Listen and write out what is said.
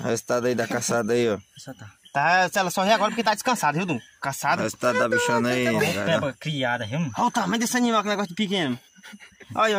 Resultado aí da caçada aí, ó. Tá, ela só agora é porque tá descansado, viu, Dum? Caçado. Resultado da bichona aí, tá cara. Criada, viu? Olha o tamanho desse animal, que negócio de pequeno. Olha,